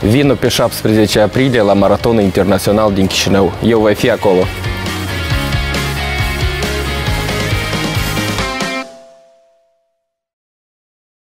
Vino pe 17 aprilie la Maratonul Internațional din Chișinău. Eu voi fi acolo.